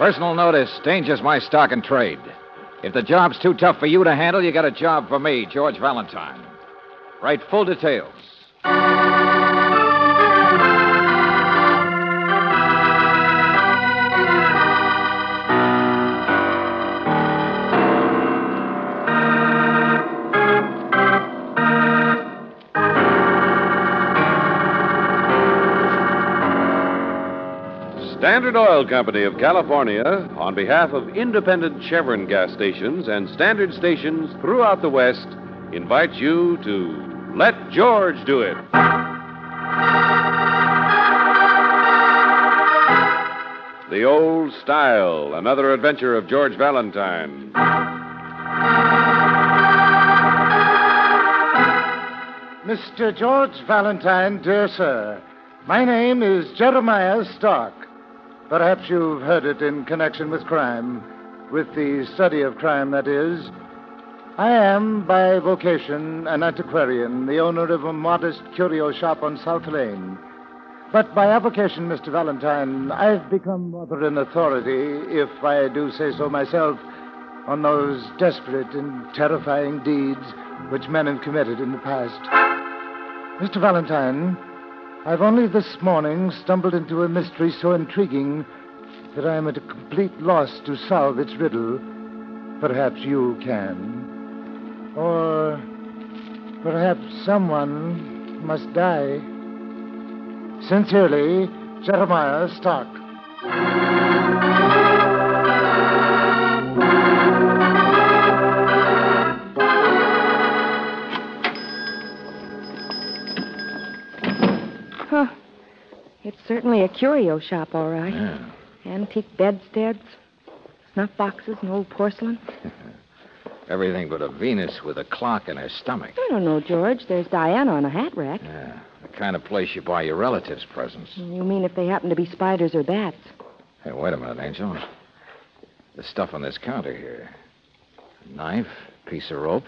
Personal notice dangers my stock and trade. If the job's too tough for you to handle, you got a job for me, George Valentine. Write full details. Standard Oil Company of California, on behalf of independent Chevron gas stations and standard stations throughout the West, invites you to Let George Do It. The Old Style, another adventure of George Valentine. Mr. George Valentine, dear sir, my name is Jeremiah Stark. Perhaps you've heard it in connection with crime, with the study of crime, that is. I am, by vocation, an antiquarian, the owner of a modest curio shop on South Lane. But by avocation, Mr. Valentine, I've become rather an authority, if I do say so myself, on those desperate and terrifying deeds which men have committed in the past. Mr. Valentine, I've only this morning stumbled into a mystery so intriguing that I am at a complete loss to solve its riddle. Perhaps you can. Or perhaps someone must die. Sincerely, Jeremiah Stark. Certainly a curio shop, all right. Yeah. Antique bedsteads, snuff boxes, and old porcelain. Everything but a Venus with a clock in her stomach. I don't know, George. There's Diana on a hat rack. Yeah, the kind of place you buy your relatives presents. You mean if they happen to be spiders or bats? Hey, wait a minute, Angel. The stuff on this counter here a knife, piece of rope,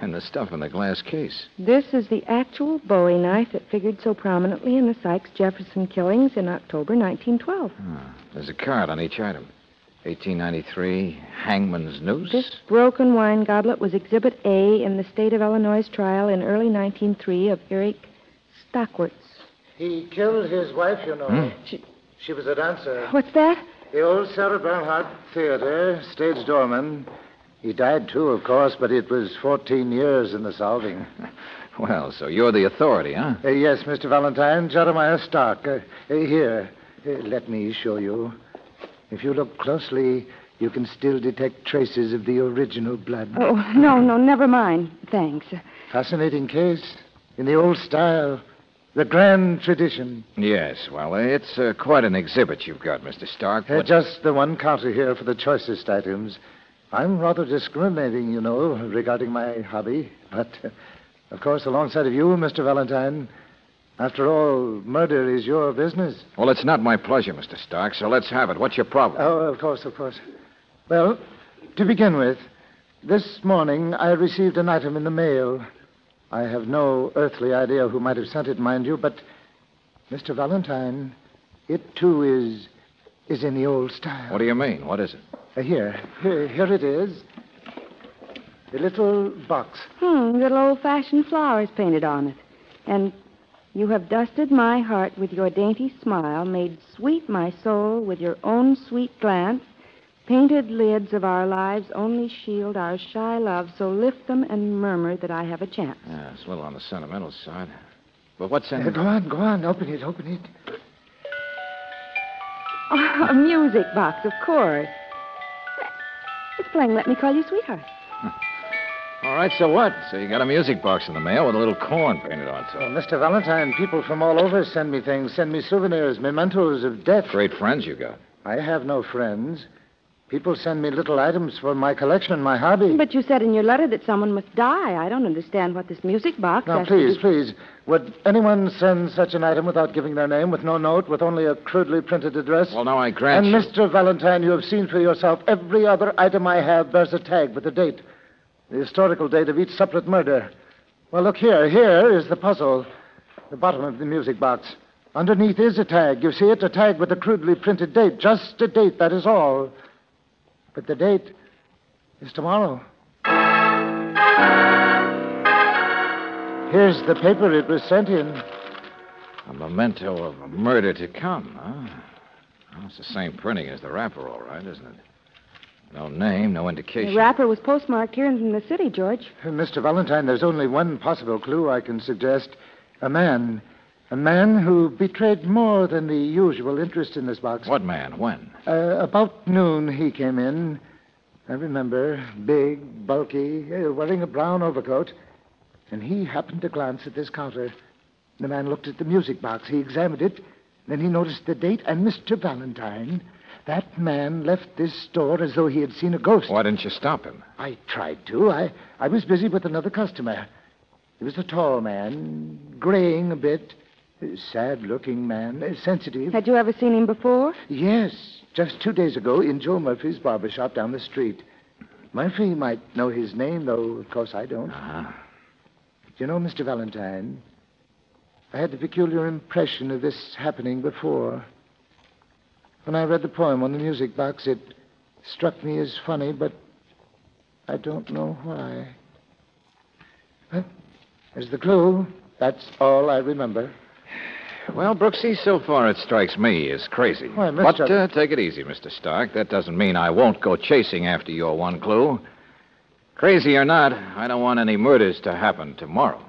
and the stuff in the glass case. This is the actual Bowie knife that figured so prominently in the Sykes Jefferson killings in October 1912. Ah, there's a card on each item 1893, Hangman's Noose. This broken wine goblet was Exhibit A in the state of Illinois trial in early 1903 of Eric Stockwartz. He killed his wife, you know. Hmm. She- She was a dancer. What's that? The old Sarah Bernhardt Theater, stage doorman. He died, too, of course, but it was 14 years in the solving. Well, so you're the authority, huh? Uh, yes, Mr. Valentine, Jeremiah Stark. Uh, uh, here, uh, let me show you. If you look closely, you can still detect traces of the original blood. Oh, no, no, never mind. Thanks. Fascinating case. In the old style. The grand tradition. Yes, well, it's uh, quite an exhibit you've got, Mr. Stark. Uh, just the one counter here for the choicest items. I'm rather discriminating, you know, regarding my hobby. But, uh, of course, alongside of you, Mr. Valentine, after all, murder is your business. Well, it's not my pleasure, Mr. Stark, so let's have it. What's your problem? Oh, of course, of course. Well, to begin with, this morning I received an item in the mail. I have no earthly idea who might have sent it, mind you, but Mr. Valentine, it too is is in the old style. What do you mean? What is it? Uh, here, here, here it is. A little box. Hmm, little old fashioned flowers painted on it. And you have dusted my heart with your dainty smile, made sweet my soul with your own sweet glance. Painted lids of our lives only shield our shy love, so lift them and murmur that I have a chance. Yeah, it's a little on the sentimental side. But what's in Uh, go on, go on. Open it, open it. Oh, a music box, of course. It's Let Me Call You Sweetheart. Hmm. All right, so what? So you got a music box in the mail with a little corn painted on Well, top. Mr. Valentine, people from all over send me things, send me souvenirs, mementos of death. Great friends you got. I have no friends. People send me little items for my collection, and my hobby. But you said in your letter that someone must die. I don't understand what this music box Now, has to please, do- please, would anyone send such an item without giving their name, with no note, with only a crudely printed address? Well, now I grant and you. Mr. Valentine, you have seen for yourself every other item I have bears a tag with the date, the historical date of each separate murder. Well, look here. Here is the puzzle. The bottom of the music box. Underneath is a tag. You see it? A tag with a crudely printed date. Just a date, that is all. But the date is tomorrow. Here's the paper it was sent in. A memento of a murder to come, huh? Well, it's the same printing as the wrapper, all right, isn't it? No name, no indication. The wrapper was postmarked here in the city, George. Mr. Valentine, there's only one possible clue I can suggest. A man. A man who betrayed more than the usual interest in this box. What man? When? Uh, about noon, he came in. I remember, big, bulky, uh, wearing a brown overcoat. And he happened to glance at this counter. The man looked at the music box. He examined it. Then he noticed the date and Mr. Valentine. That man left this store as though he had seen a ghost. Why didn't you stop him? I tried to. I, I was busy with another customer. He was a tall man, graying a bit, sad looking man, sensitive. Had you ever seen him before? Yes, just two days ago in Joe Murphy's barber shop down the street. Murphy might know his name, though, of course, I don't. Uh-huh. You know, Mr. Valentine, I had the peculiar impression of this happening before. When I read the poem on the music box, it struck me as funny, but I don't know why. Well, there's the clue. That's all I remember. Well, Brooksy, so far it strikes me as crazy. Why, But uh, take it easy, Mr. Stark. That doesn't mean I won't go chasing after your one clue. Crazy or not, I don't want any murders to happen tomorrow.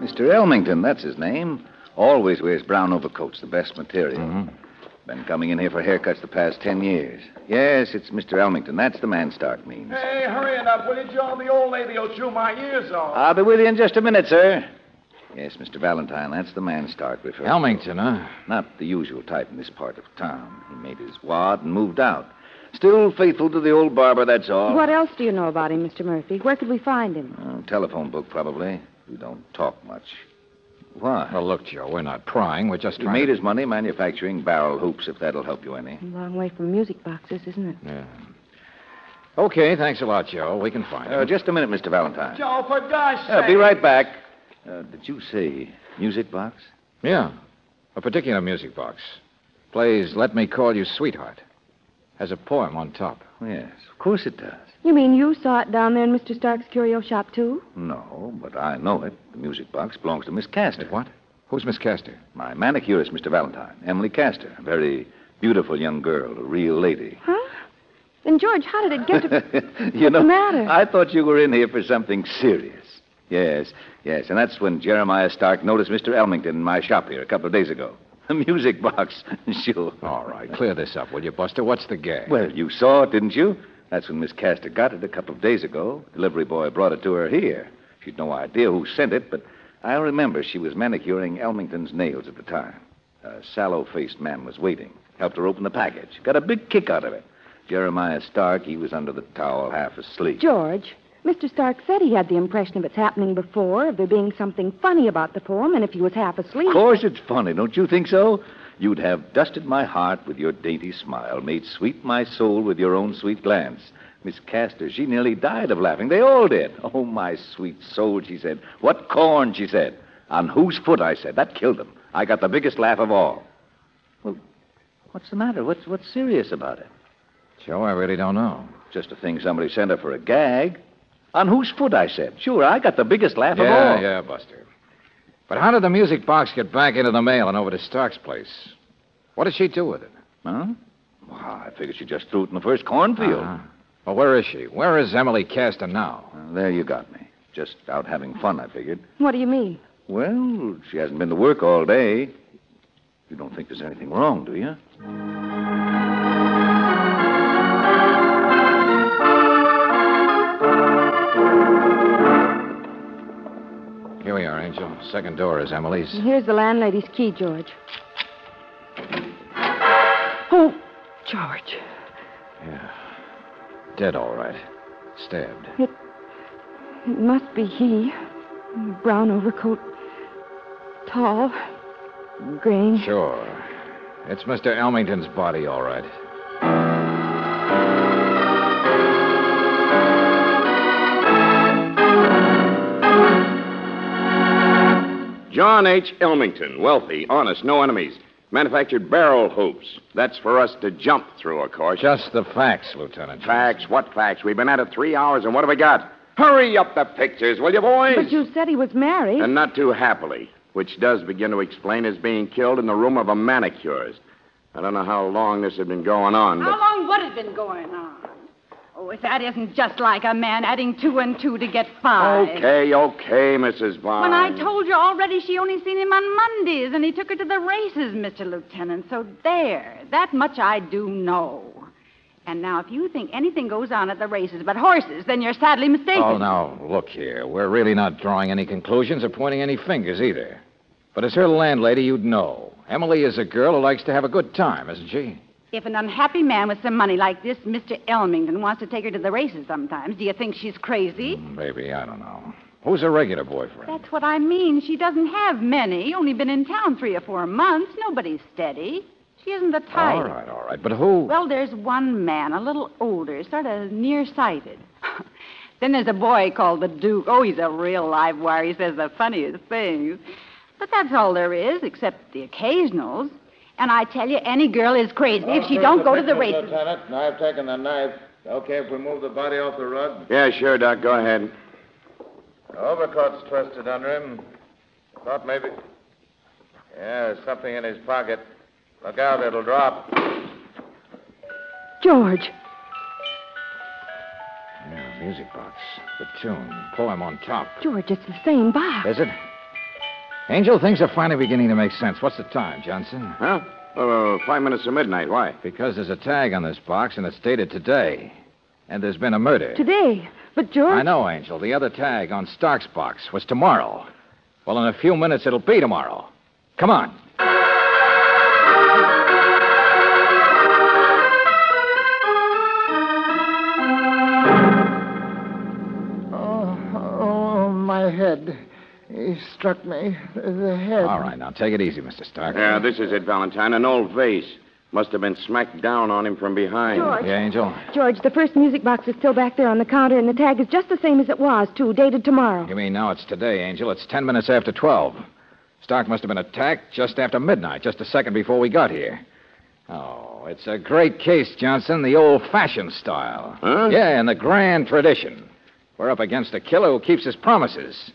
Mr. Elmington, that's his name. Always wears brown overcoats, the best material. Mhm. Been coming in here for haircuts the past ten years. Yes, it's Mr. Elmington. That's the man Stark means. Hey, hurry it up, will you, Joe? The old lady will chew my ears off. I'll be with you in just a minute, sir. Yes, Mr. Valentine, that's the man Stark referred to. Elmington, huh? Not the usual type in this part of town. He made his wad and moved out. Still faithful to the old barber, that's all. What else do you know about him, Mr. Murphy? Where could we find him? Uh, telephone book, probably. We don't talk much. Why? Well, look, Joe, we're not prying. We're just he trying made to... his money manufacturing barrel hoops, if that'll help you any. Long way from music boxes, isn't it? Yeah. Okay, thanks a lot, Joe. We can find Uh, him. just a minute, Mr. Valentine. Joe, for gosh Uh, sake. be right back. Uh, did you say music box? Yeah, a particular music box. Plays Let Me Call You Sweetheart. Has a poem on top. Yes, of course it does. You mean you saw it down there in Mr. Stark's curio shop, too? No, but I know it. The music box belongs to Miss Castor. What? Who's Miss Castor? My manicurist, Mr. Valentine. Emily Castor. A very beautiful young girl, a real lady. Huh? Then, George, how did it get to. you know, the matter? I thought you were in here for something serious. Yes, yes, and that's when Jeremiah Stark noticed Mr. Elmington in my shop here a couple of days ago. A music box, sure. All right, clear this up, will you, Buster? What's the gag? Well, you saw it, didn't you? That's when Miss Castor got it a couple of days ago. Delivery boy brought it to her here. She'd no idea who sent it, but I remember she was manicuring Elmington's nails at the time. A sallow-faced man was waiting. Helped her open the package. Got a big kick out of it. Jeremiah Stark, he was under the towel, half asleep. George, Mr. Stark said he had the impression of its happening before, of there being something funny about the poem, and if he was half asleep. Of course it's funny, don't you think so? You'd have dusted my heart with your dainty smile, made sweet my soul with your own sweet glance. Miss Castor, she nearly died of laughing. They all did. Oh, my sweet soul, she said. What corn, she said. On whose foot, I said. That killed them. I got the biggest laugh of all. Well, what's the matter? What's, what's serious about it? Joe, I really don't know. Just a thing somebody sent her for a gag. On whose foot, I said. Sure, I got the biggest laugh of all. yeah, all. yeah, Buster. But how did the music box get back into the mail and over to Stark's place? What did she do with it? Huh? Well, I figured she just threw it in the first cornfield. Uh-huh. Well, where is she? Where is Emily Castor now? Well, there you got me. Just out having fun, I figured. What do you mean? Well, she hasn't been to work all day. You don't think there's anything wrong, do you? We are, Angel. Second door is Emily's. Here's the landlady's key, George. Oh, George. Yeah. Dead, all right. Stabbed. It it must be he. Brown overcoat. Tall. Green. Sure. It's Mr. Elmington's body, all right. John H. Elmington, wealthy, honest, no enemies. Manufactured barrel hoops. That's for us to jump through, of course. Just the facts, Lieutenant. Facts? What facts? We've been at it three hours, and what have we got? Hurry up the pictures, will you, boys? But you said he was married. And not too happily, which does begin to explain his being killed in the room of a manicurist. I don't know how long this had been going on, How but. long would it been going on? Oh, if that isn't just like a man adding two and two to get five. Okay, okay, Mrs. Bond. When I told you already she only seen him on Mondays and he took her to the races, Mr. Lieutenant. So there. That much I do know. And now, if you think anything goes on at the races but horses, then you're sadly mistaken. Oh, now, look here. We're really not drawing any conclusions or pointing any fingers either. But as her landlady, you'd know. Emily is a girl who likes to have a good time, isn't she? If an unhappy man with some money like this, Mr. Elmington, wants to take her to the races sometimes, do you think she's crazy? Mm, maybe, I don't know. Who's her regular boyfriend? That's what I mean. She doesn't have many. Only been in town three or four months. Nobody's steady. She isn't the type. All right, all right. But who? Well, there's one man, a little older, sort of nearsighted. then there's a boy called the Duke. Oh, he's a real live wire. He says the funniest things. But that's all there is, except the occasionals. And I tell you, any girl is crazy if she oh, don't go to the races. Lieutenant, I've taken the knife. Okay if we move the body off the rug? Yeah, sure, Doc. Go ahead. The overcoat's twisted under him. Thought maybe. Yeah, there's something in his pocket. Look out, it'll drop. George. Yeah, music box. The tune. Poem on top. George, it's the same box. Is it? Angel, things are finally beginning to make sense. What's the time, Johnson? Huh? Uh, five minutes to midnight. Why? Because there's a tag on this box, and it's dated today. And there's been a murder. Today. But George. I know, Angel. The other tag on Stark's box was tomorrow. Well, in a few minutes, it'll be tomorrow. Come on. Oh, oh, my head. He struck me. The head. All right, now take it easy, Mr. Stark. Yeah, this is it, Valentine. An old vase. Must have been smacked down on him from behind. George. Yeah, Angel? George, the first music box is still back there on the counter, and the tag is just the same as it was, too, dated tomorrow. You mean now it's today, Angel? It's ten minutes after 12. Stark must have been attacked just after midnight, just a second before we got here. Oh, it's a great case, Johnson, the old fashioned style. Huh? Yeah, in the grand tradition. We're up against a killer who keeps his promises.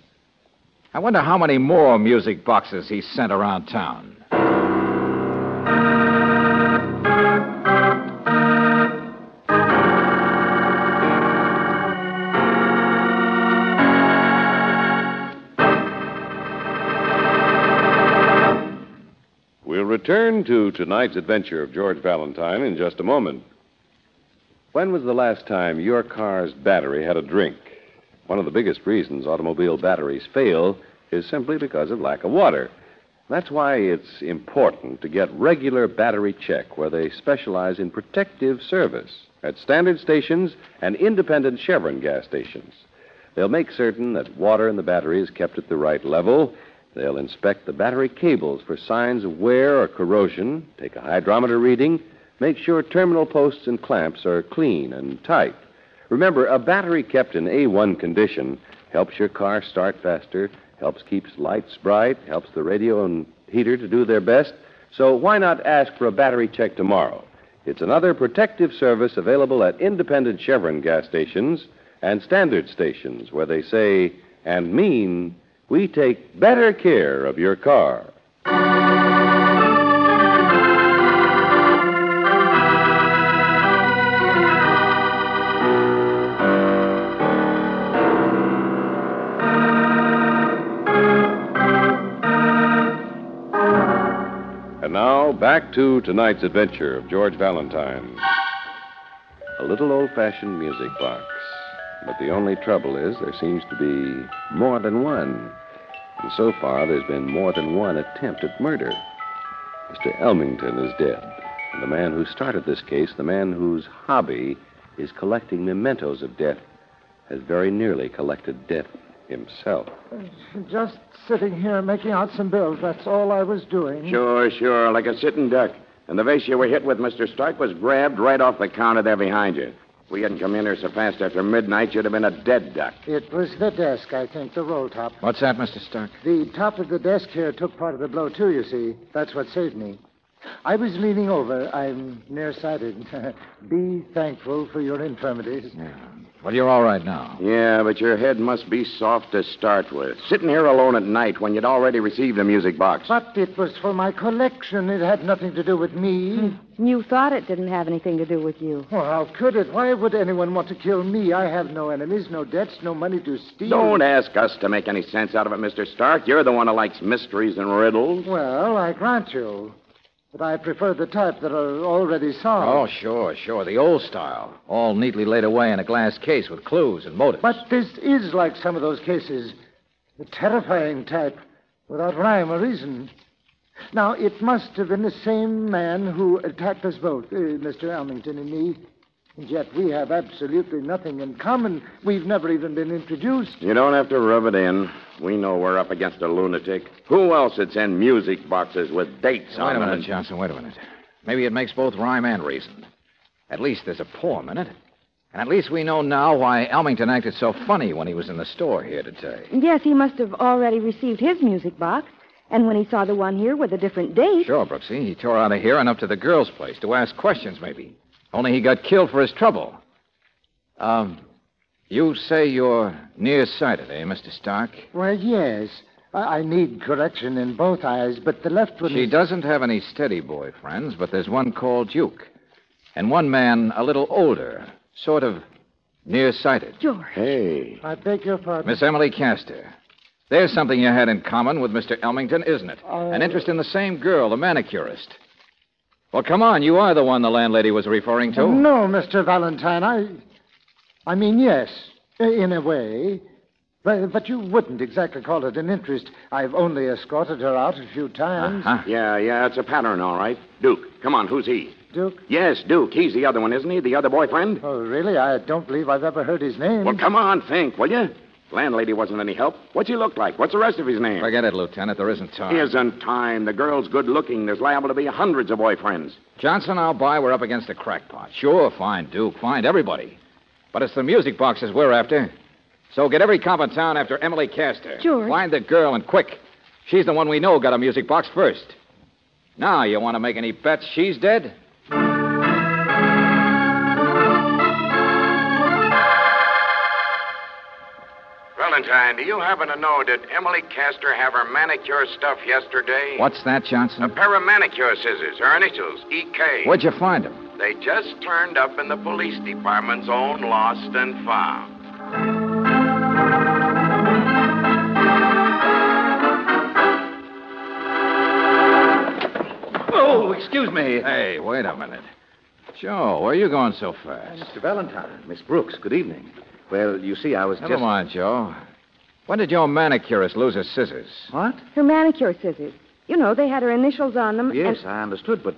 I wonder how many more music boxes he sent around town. We'll return to tonight's adventure of George Valentine in just a moment. When was the last time your car's battery had a drink? One of the biggest reasons automobile batteries fail is simply because of lack of water. That's why it's important to get regular battery check where they specialize in protective service at standard stations and independent Chevron gas stations. They'll make certain that water in the battery is kept at the right level. They'll inspect the battery cables for signs of wear or corrosion, take a hydrometer reading, make sure terminal posts and clamps are clean and tight. Remember, a battery kept in A1 condition helps your car start faster, helps keeps lights bright, helps the radio and heater to do their best. So why not ask for a battery check tomorrow? It's another protective service available at independent Chevron gas stations and standard stations where they say and mean we take better care of your car. Back to tonight's adventure of George Valentine. A little old fashioned music box. But the only trouble is there seems to be more than one. And so far, there's been more than one attempt at murder. Mr. Elmington is dead. And the man who started this case, the man whose hobby is collecting mementos of death, has very nearly collected death himself. Just sitting here making out some bills. That's all I was doing. Sure, sure, like a sitting duck. And the vase you were hit with, Mr. Stark, was grabbed right off the counter there behind you. If we hadn't come in here so fast after midnight, you'd have been a dead duck. It was the desk, I think, the roll top. What's that, Mr. Stark? The top of the desk here took part of the blow, too, you see. That's what saved me. I was leaning over. I'm nearsighted. Be thankful for your infirmities. Yeah. Well, you're all right now. Yeah, but your head must be soft to start with. Sitting here alone at night when you'd already received a music box. But it was for my collection. It had nothing to do with me. Hmm. You thought it didn't have anything to do with you. Well, how could it? Why would anyone want to kill me? I have no enemies, no debts, no money to steal. Don't ask us to make any sense out of it, Mr. Stark. You're the one who likes mysteries and riddles. Well, I grant you. But I prefer the type that are already solved. Oh, sure, sure. The old style. All neatly laid away in a glass case with clues and motives. But this is like some of those cases. The terrifying type, without rhyme or reason. Now, it must have been the same man who attacked us both, uh, Mr. Elmington and me. And yet we have absolutely nothing in common. We've never even been introduced. You don't have to rub it in. We know we're up against a lunatic. Who else would send music boxes with dates Wait on a them? minute, Johnson. Wait a minute. Maybe it makes both rhyme and reason. At least there's a poem in it. And at least we know now why Elmington acted so funny when he was in the store here today. Yes, he must have already received his music box. And when he saw the one here with a different date. Sure, Brooksy. He tore out of here and up to the girl's place to ask questions, maybe. Only he got killed for his trouble. Um, you say you're nearsighted, eh, Mr. Stark? Well, yes. I, I need correction in both eyes, but the left one She is... doesn't have any steady boy friends, but there's one called Duke. And one man a little older, sort of nearsighted. George. Hey. I beg your pardon. Miss Emily Castor. There's something you had in common with Mr. Elmington, isn't it? Uh, An interest in the same girl, the manicurist. Well, come on. You are the one the landlady was referring to. No, Mr. Valentine. I. I mean, yes, in a way. But, but you wouldn't exactly call it an interest. I've only escorted her out a few times. Uh-huh. Yeah, yeah, it's a pattern, all right. Duke, come on, who's he? Duke? Yes, Duke. He's the other one, isn't he? The other boyfriend? Oh, really? I don't believe I've ever heard his name. Well, come on, think, will you? Landlady wasn't any help. What's he look like? What's the rest of his name? Forget it, Lieutenant. There isn't time. Isn't time. The girl's good looking. There's liable to be hundreds of boyfriends. Johnson, I'll buy. We're up against a crackpot. Sure, find Duke. Find everybody. But it's the music boxes we're after. So get every cop in town after Emily Castor. George. Find the girl and quick. She's the one we know got a music box first. Now, you want to make any bets she's dead? Valentine, do you happen to know, did Emily Castor have her manicure stuff yesterday? What's that, Johnson? A pair of manicure scissors, her initials, EK. Where'd you find them? They just turned up in the police department's own lost and found. Oh, excuse me. Hey, wait a minute. Joe, where are you going so fast? Mr. Valentine, Miss Brooks, good evening. Well, you see, I was Never just. mind, Joe. When did your manicurist lose her scissors? What? Her manicure scissors. You know, they had her initials on them. Yes, and- I understood, but.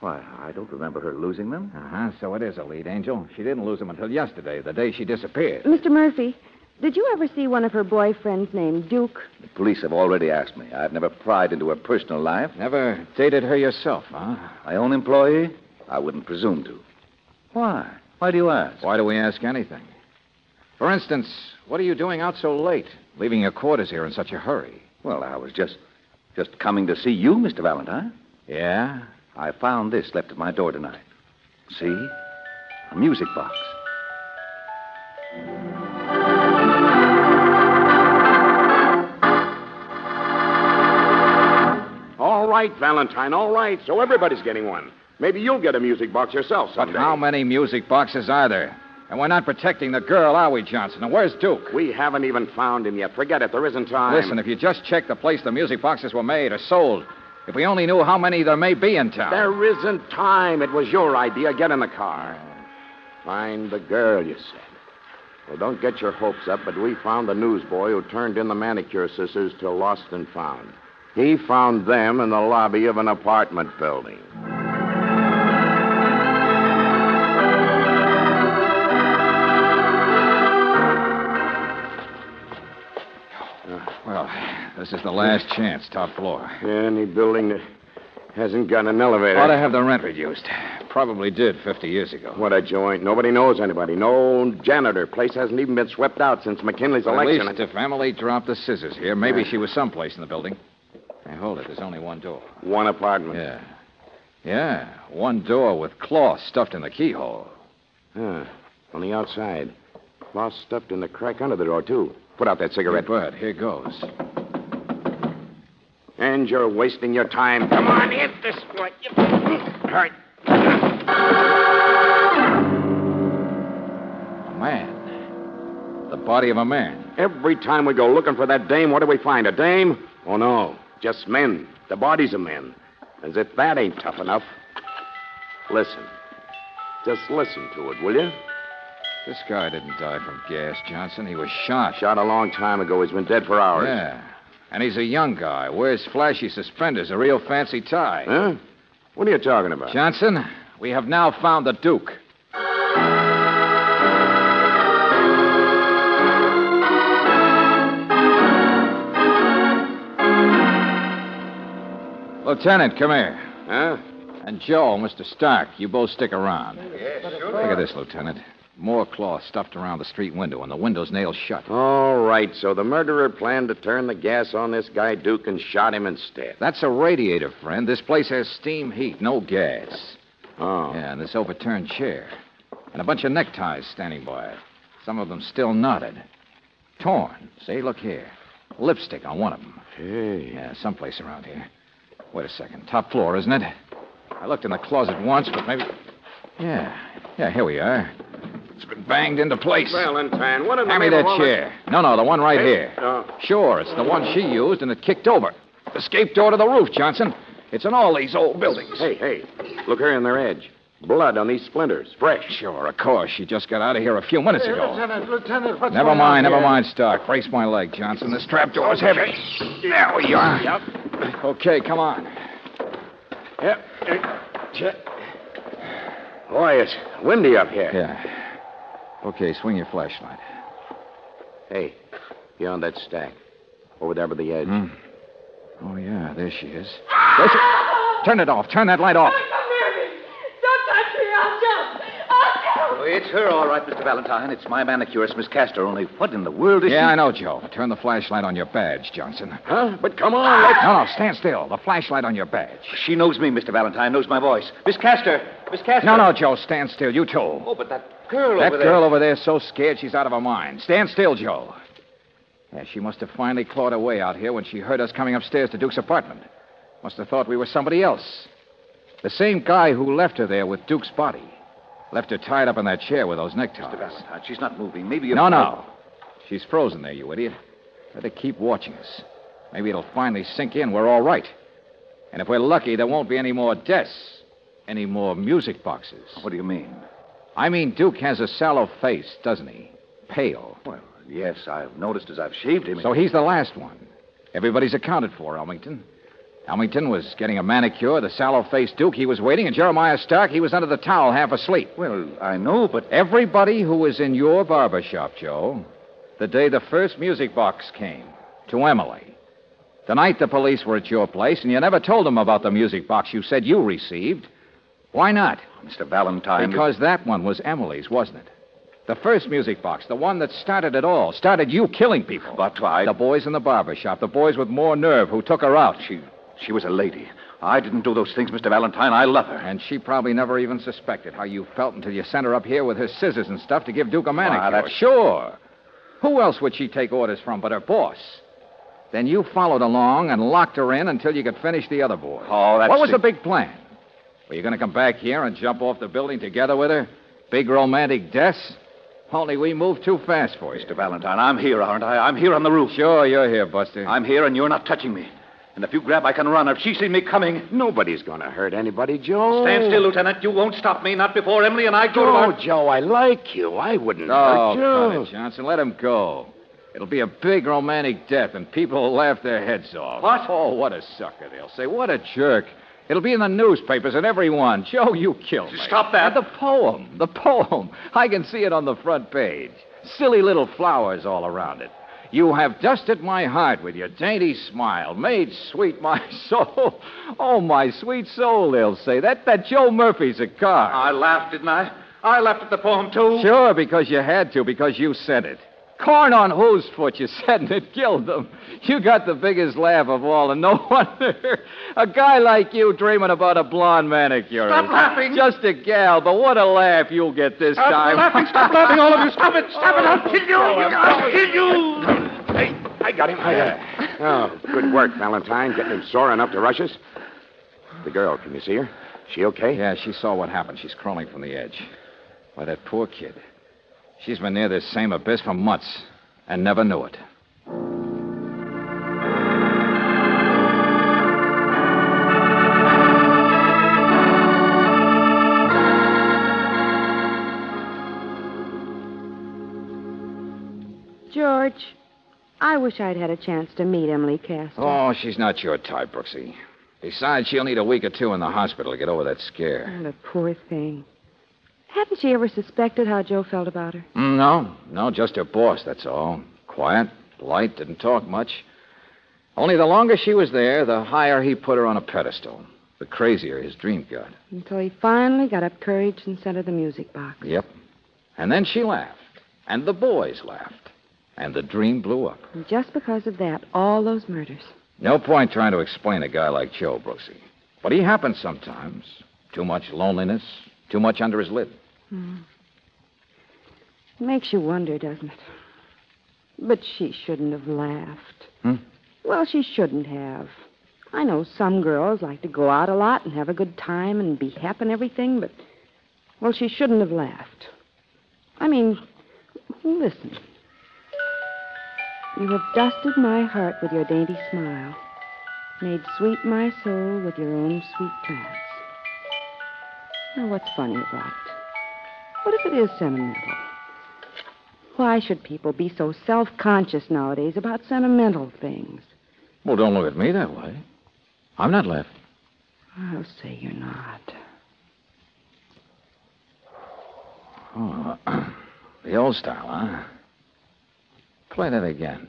Why, I don't remember her losing them. Uh-huh, so it is a lead, Angel. She didn't lose them until yesterday, the day she disappeared. Mr. Murphy, did you ever see one of her boyfriends named Duke? The police have already asked me. I've never pried into her personal life. Never dated her yourself, huh? My own employee? I wouldn't presume to. Why? Why do you ask? Why do we ask anything? For instance, what are you doing out so late, leaving your quarters here in such a hurry? Well, I was just. just coming to see you, Mr. Valentine. Yeah? I found this left at my door tonight. See? A music box. All right, Valentine, all right. So everybody's getting one. Maybe you'll get a music box yourself someday. But how many music boxes are there? And we're not protecting the girl, are we, Johnson? And where's Duke? We haven't even found him yet. Forget it. There isn't time. Listen, if you just check the place the music boxes were made or sold, if we only knew how many there may be in town. There isn't time. It was your idea. Get in the car. Find the girl, you said. Well, don't get your hopes up, but we found the newsboy who turned in the manicure scissors to Lost and Found. He found them in the lobby of an apartment building. This is the last chance, top floor. Any building that. Hasn't got an elevator. Ought to have the rent reduced. Probably did 50 years ago. What a joint. Nobody knows anybody. No janitor. Place hasn't even been swept out since McKinley's At election. least if Emily dropped the scissors here, maybe she was someplace in the building. Hey, hold it. There's only one door. One apartment. Yeah. Yeah. One door with cloth stuffed in the keyhole. Huh. On the outside. Cloth stuffed in the crack under the door, too. Put out that cigarette. Bud, here goes. And you're wasting your time. Come on, hit this way. Hurry. A man. The body of a man. Every time we go looking for that dame, what do we find? A dame? Oh, no. Just men. The bodies of men. As if that ain't tough enough. Listen. Just listen to it, will you? This guy didn't die from gas, Johnson. He was shot. Shot a long time ago. He's been dead for hours. Yeah. And he's a young guy. Wears flashy suspenders, a real fancy tie. Huh? What are you talking about? Johnson, we have now found the Duke. Lieutenant, come here. Huh? And Joe, Mr. Stark, you both stick around. Look at this, Lieutenant. More cloth stuffed around the street window, and the window's nailed shut. All right, so the murderer planned to turn the gas on this guy Duke and shot him instead. That's a radiator, friend. This place has steam heat, no gas. Oh. Yeah, and this overturned chair. And a bunch of neckties standing by it. Some of them still knotted. Torn. See, look here. Lipstick on one of them. Hey. Yeah, someplace around here. Wait a second. Top floor, isn't it? I looked in the closet once, but maybe. Yeah. Yeah, here we are. It's been banged into place. Valentine, what in the Hand me name that of all chair. No, no, the one right Hey, here. uh, Sure, it's the one she used, and it kicked over. Escape door to the roof, Johnson. It's in all these old buildings. Hey, hey, look here in their edge. Blood on these splinters. Fresh. Sure, of course. She just got out of here a few minutes Hey, ago. Lieutenant, Lieutenant, what's Never going mind, on never here? mind, Stark. Brace my leg, Johnson. This trap door's heavy. There we are. Yep. Okay, come on. Yep. Check. Boy, it's windy up here. Yeah. Okay, swing your flashlight. Hey, beyond that stack. Over there by the edge. Hmm. Oh, yeah, there she is. There she... Turn it off. Turn that light off. Don't come near me. Don't touch me. I'll jump. I'll jump. Oh, it's her, all right, Mr. Valentine. It's my manicurist, Miss Castor. Only what in the world is Yeah, she... I know, Joe. Turn the flashlight on your badge, Johnson. Huh? But come on, let's. No, no, stand still. The flashlight on your badge. She knows me, Mr. Valentine, knows my voice. Miss Castor! Miss Castor! No, no, Joe, stand still. You too. Oh, but that girl That over there... girl over there's so scared she's out of her mind. Stand still, Joe. Yeah, she must have finally clawed her way out here when she heard us coming upstairs to Duke's apartment. Must have thought we were somebody else. The same guy who left her there with Duke's body. Left her tied up in that chair with those neckties. Mr. Valentine, she's not moving. Maybe you... No, no. She's frozen there, you idiot. Better keep watching us. Maybe it'll finally sink in we're all right. And if we're lucky, there won't be any more deaths, any more music boxes. What do you mean? I mean, Duke has a sallow face, doesn't he? Pale. Well, yes, I've noticed as I've shaved him. So he's the last one. Everybody's accounted for, Elmington. Elmington was getting a manicure. The sallow faced Duke, he was waiting. And Jeremiah Stark, he was under the towel, half asleep. Well, I know, but... Everybody who was in your barber shop, Joe, the day the first music box came, to Emily. The night the police were at your place, and you never told them about the music box you said you received. Why not? Mr. Valentine... Because that one was Emily's, wasn't it? The first music box, the one that started it all, started you killing people. But I... The boys in the barber shop, the boys with more nerve who took her out. She... She was a lady. I didn't do those things, Mr. Valentine. I love her. And she probably never even suspected how you felt until you sent her up here with her scissors and stuff to give Duke a manicure. Ah, that's- Sure. Who else would she take orders from but her boss? Then you followed along and locked her in until you could finish the other boy. Oh, that's What was the big plan? Were you going to come back here and jump off the building together with her? Big romantic deaths? Only we moved too fast for you. Mr. Valentine, I'm here, aren't I? I'm here on the roof. Sure, you're here, Buster. I'm here, and you're not touching me. And if you grab, I can run. If she sees me coming... Nobody's gonna hurt anybody, Joe. Stand still, Lieutenant. You won't stop me. Not before Emily and I go Oh, Joe, our... Joe, I like you. I wouldn't Oh, hurt you. cut it, Johnson. Let him go. It'll be a big romantic death, and people will laugh their heads off. What? Oh, what a sucker, they'll say. What a jerk. It'll be in the newspapers and everyone. Joe, you killed me. Stop that. And the poem. The poem. I can see it on the front page. Silly little flowers all around it. You have dusted my heart with your dainty smile, made sweet my soul. Oh, my sweet soul, they'll say. That that Joe Murphy's a car. I laughed, didn't I? I laughed at the poem, too. Sure, because you had to, because you said it. Corn on whose foot, you said, and it killed them. You got the biggest laugh of all, and no wonder. A guy like you dreaming about a blonde manicure. Stop laughing. Just a gal, but what a laugh you'll get this Stop time. laughing. Stop laughing, all of you. Stop it. Stop it. I'll oh, kill you. I'll kill you. Hey, I got him. I got him. Oh, good work, Valentine, getting him sore enough to rush us. The girl, can you see her? She okay? Yeah, she saw what happened. She's crawling from the edge. Why, that poor kid. She's been near this same abyss for months and never knew it. George, I wish I'd had a chance to meet Emily Castor. Oh, she's not your type, Brooksy. Besides, she'll need a week or two in the hospital to get over that scare. Oh, the poor thing. Hadn't she ever suspected how Joe felt about her? Mm, No, no, just her boss, that's all. Quiet, polite, didn't talk much. Only the longer she was there, the higher he put her on a pedestal. The crazier his dream got. Until he finally got up courage and sent her the music box. Yep. And then she laughed. And the boys laughed. And the dream blew up. And just because of that, all those murders. No point trying to explain a guy like Joe, Brooksy. But he happens sometimes. Too much loneliness, too much under his lid. Makes you wonder, doesn't it? But she shouldn't have laughed. Hmm? Well, she shouldn't have. I know some girls like to go out a lot and have a good time and be happy and everything, but, well, she shouldn't have laughed. I mean, listen. You have dusted my heart with your dainty smile, made sweet my soul with your own sweet glance. Now, what's funny about it? What if it is sentimental? Why should people be so self conscious nowadays about sentimental things? Well, don't look at me that way. I'm not laughing. I'll say you're not. Oh, the old style, huh? Play that again.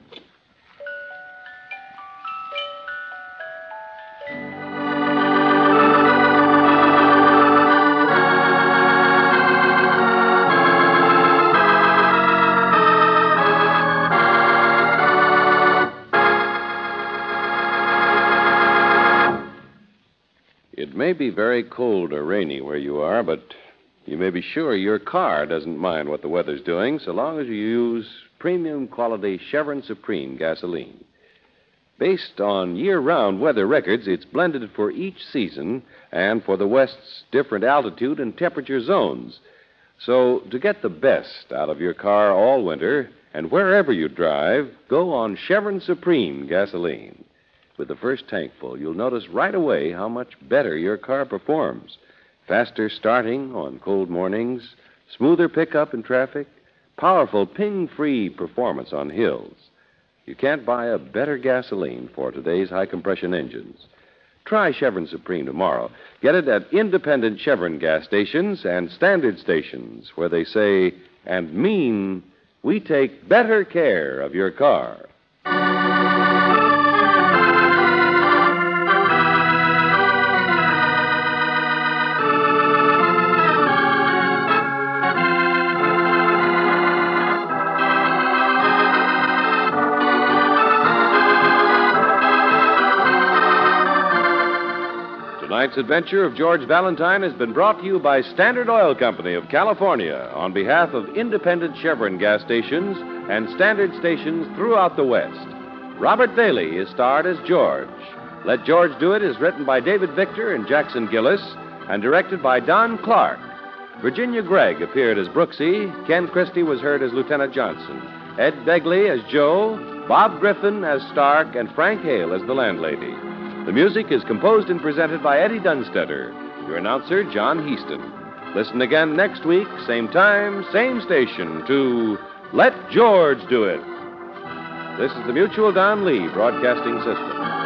May be very cold or rainy where you are, but you may be sure your car doesn't mind what the weather's doing so long as you use premium quality Chevron Supreme gasoline. Based on year round weather records, it's blended for each season and for the West's different altitude and temperature zones. So, to get the best out of your car all winter and wherever you drive, go on Chevron Supreme gasoline. With the first tank full, you'll notice right away how much better your car performs. Faster starting on cold mornings, smoother pickup in traffic, powerful ping free performance on hills. You can't buy a better gasoline for today's high compression engines. Try Chevron Supreme tomorrow. Get it at independent Chevron gas stations and standard stations where they say and mean we take better care of your car. Tonight's adventure of George Valentine has been brought to you by Standard Oil Company of California on behalf of independent Chevron gas stations and standard stations throughout the West. Robert Bailey is starred as George. Let George Do It is written by David Victor and Jackson Gillis and directed by Don Clark. Virginia Gregg appeared as Brooksy. Ken Christie was heard as Lieutenant Johnson. Ed Begley as Joe. Bob Griffin as Stark. And Frank Hale as the landlady. The music is composed and presented by Eddie Dunstedter. Your announcer, John Heaston. Listen again next week, same time, same station, to Let George Do It. This is the Mutual Don Lee Broadcasting System.